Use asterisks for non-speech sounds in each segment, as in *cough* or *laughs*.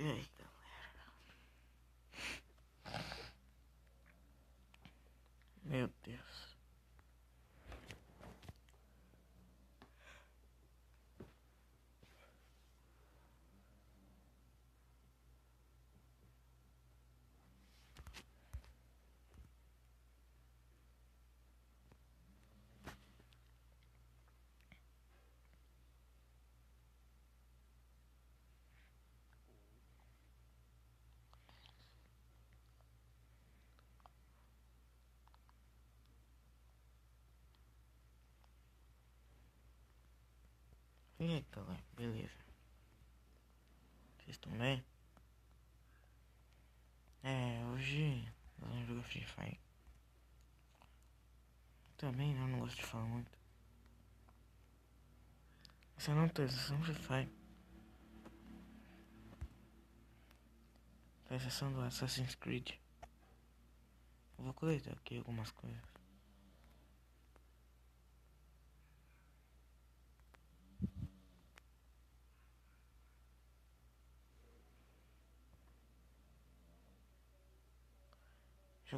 Ugh. E galera, beleza? Vocês estão bem? É, hoje eu jogo Free Fire. Também eu não gosto de falar muito. Essa não tá, essa não Free Fire. Tá exceção do Assassin's Creed. Eu vou coletar aqui algumas coisas.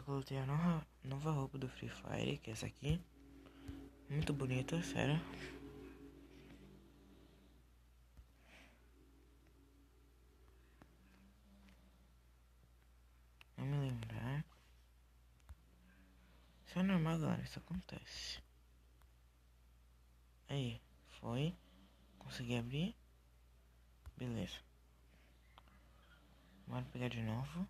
Coloquei a nova, nova roupa do Free Fire, que é essa aqui. Muito bonita, sério. Não me lembrar. Isso é normal, galera. Isso acontece. Aí, foi. Consegui abrir. Beleza. Bora pegar de novo.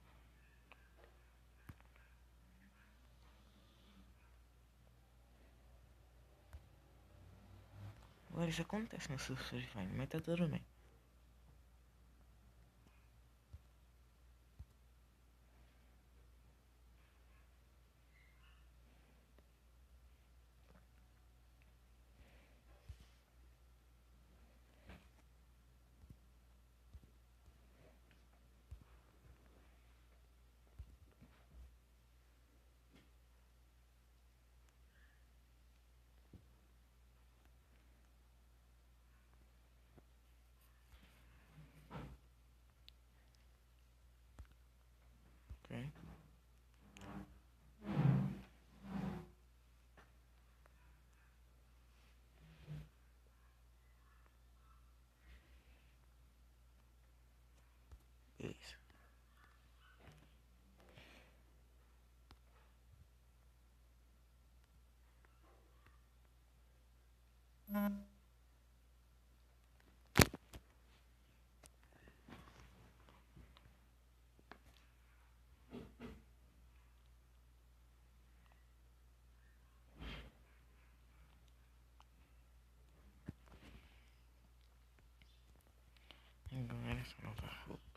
Agora isso acontece no Fire, mas tá tudo bem. Ok. Beleza. Agora essa nova roupa. Né?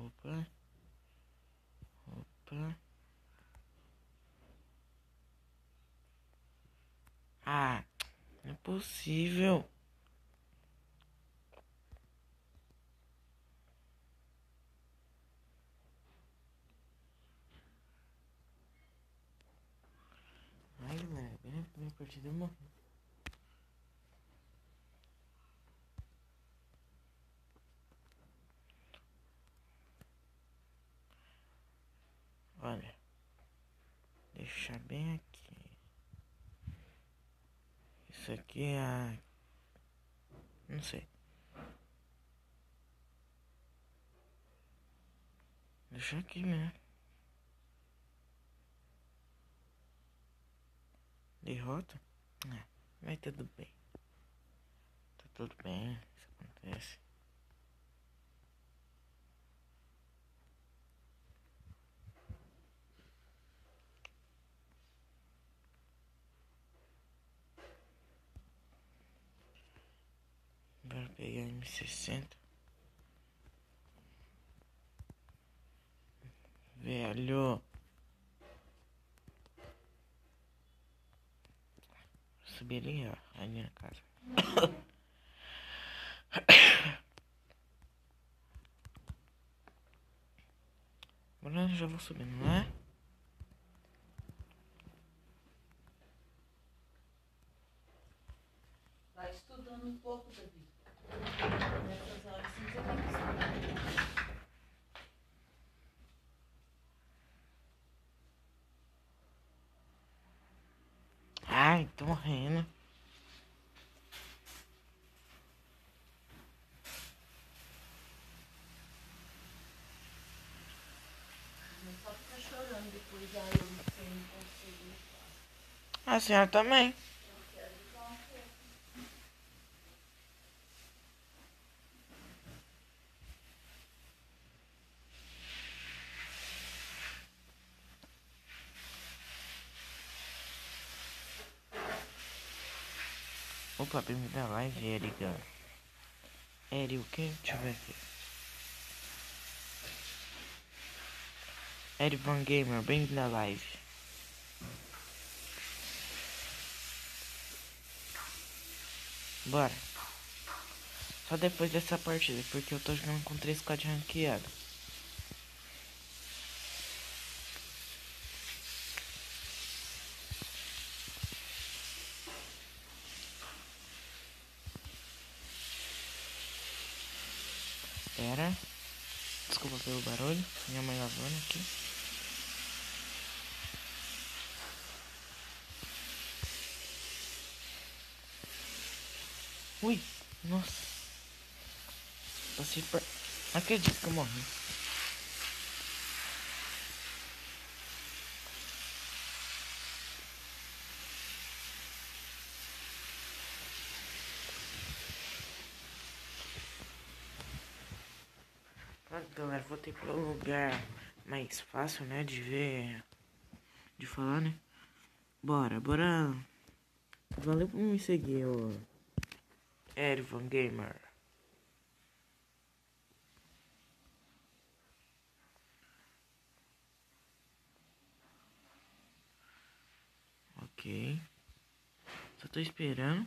Opa. Opa. Ah, é possível. Ai, galera, bem na primeira partida eu morri. Olha, deixar bem aqui. Isso aqui é a. Não sei. Deixa aqui mesmo. Derrota? É, vai tudo bem. Tá tudo bem, isso acontece. Bora pegar M60. Velho. Subir ali, ó. Ali na casa. *coughs* Agora já vou subindo, não é? Vai estudando um pouco, Davi. Nessas horas assim você tem que estudar. Ai, tô morrendo. Não só ficar chorando depois, aí eu não sei, não consigo. A senhora também. Opa, bem-vindo à live, Erika. Eri, o que? Deixa eu ver aqui. Eri Van Gamer, bem-vindo à live. Bora. Só depois dessa partida, porque eu tô jogando com 3 squad ranqueado. Pera. Desculpa pelo barulho. Minha mãe lavando aqui. Ui, nossa. Passei por... Acredito que eu morri. Galera, voltei para um lugar mais fácil, né, de ver, de falar, né? Bora, bora. Valeu por me seguir, ô. Ervan Gamer. Ok. Só tô esperando.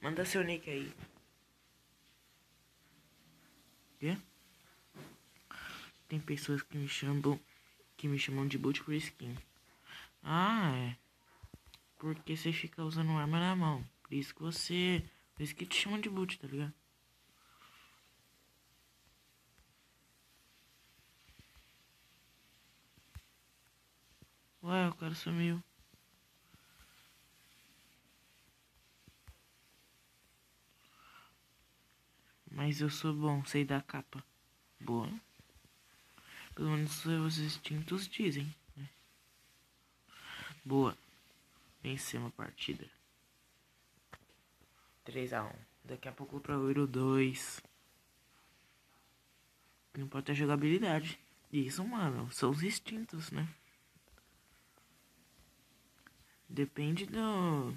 Manda seu nick aí. Quê? Tem pessoas que me chamam que me chamam de boot por skin. Ah, é. Porque você fica usando arma na mão. Por isso que você. Por isso que te chamam de boot, tá ligado? Ué, o cara sumiu. Mas eu sou bom, sei da capa. Boa. Pelo menos os instintos dizem. Né? Boa. Vencemos a partida. 3x1. Daqui a pouco pra Euro 2. Não pode ter jogabilidade. Isso, mano. São os instintos, né? Depende do.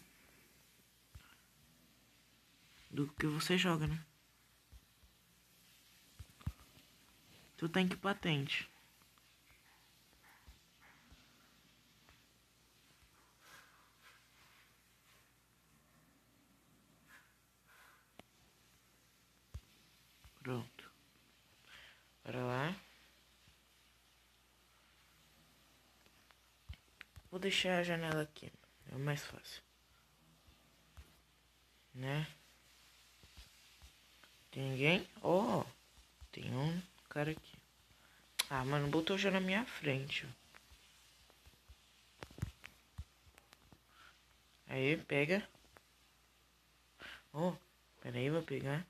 Do que você joga, né? Tu tem que patente. Pronto. Bora lá. Vou deixar a janela aqui. É o mais fácil. Né? Tem ninguém? Oh, tem um cara aqui. Ah, mano, botou já na minha frente. Aí, pega. Oh, pera aí, vou pegar.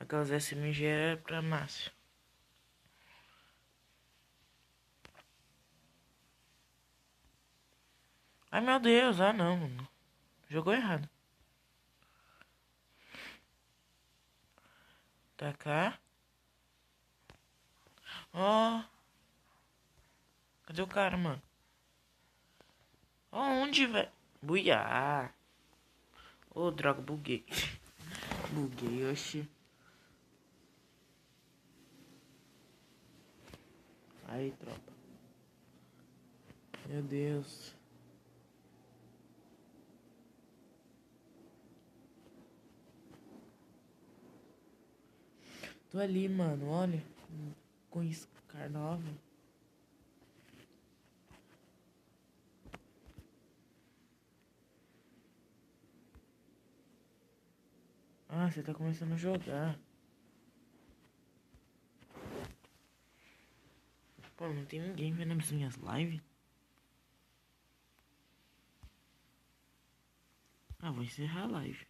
Aquelas SMG é pra Márcio. Ai meu Deus, ah não, mano. Jogou errado. Tá cá. Ó. Oh. Cadê o cara, mano? Onde, velho? Buiá. Ô, oh, droga, buguei. *laughs* buguei, oxi. Aí, tropa. Meu Deus. Tô ali, mano, olha. Com nova. Ah, você tá começando a jogar. Pô, não tem ninguém vendo as minhas lives. Ah, vou encerrar a live.